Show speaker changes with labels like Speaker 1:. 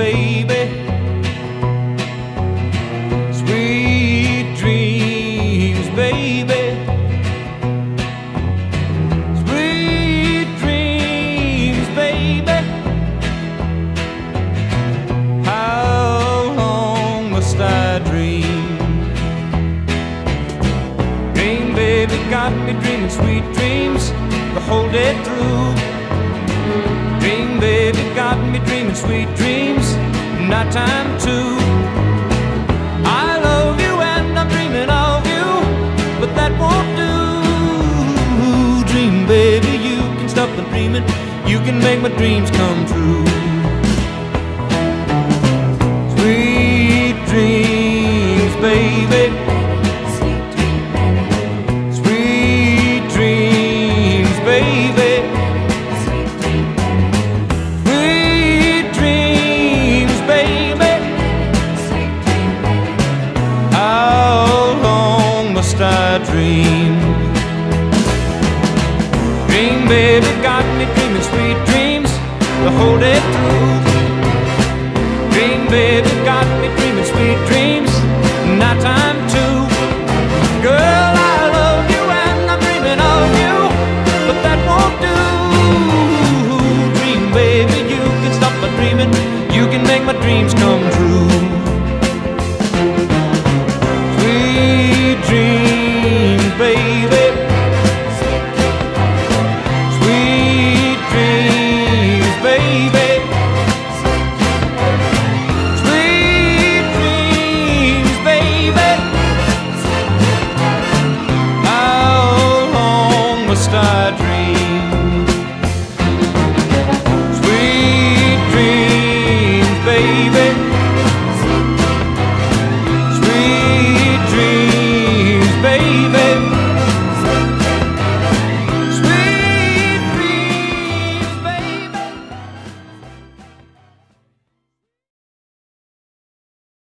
Speaker 1: baby. Sweet dreams, baby. Sweet dreams, baby. How long must I dream? Dream, baby, got me dreaming sweet dreams the whole day through dreaming sweet dreams, nighttime too. I love you and I'm dreaming of you, but that won't do. Dream, baby, you can stop the dreaming, you can make my dreams come true. Sweet I dream? Dream, baby, got me dreaming sweet dreams the whole day through. Dream, baby, got me dreaming sweet dreams, nighttime too. Girl, I love you and I'm dreaming of you, but that won't do. Dream, baby, you can stop my dreaming, you can make my dreams come true. must I dream?